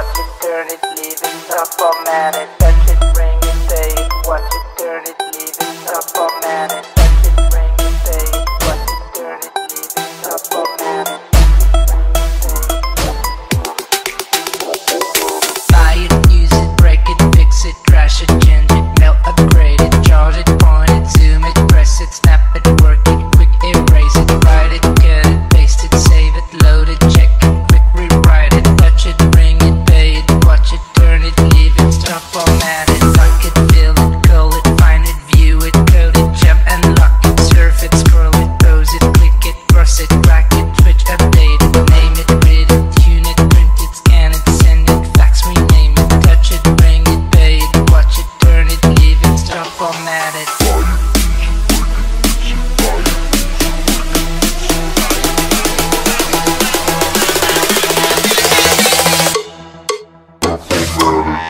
What is turn is leaving for formatted Ready?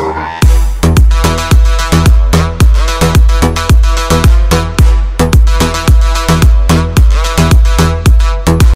Bye.